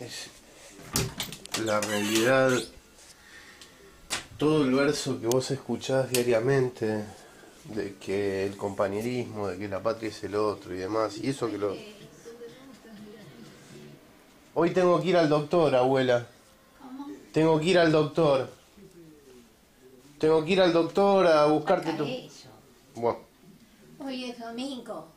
es la realidad, todo el verso que vos escuchás diariamente, de que el compañerismo, de que la patria es el otro y demás, y eso que lo... Hoy tengo que ir al doctor, abuela. Tengo que ir al doctor. Tengo que ir al doctor a buscarte tu... Bueno, Hoy es domingo.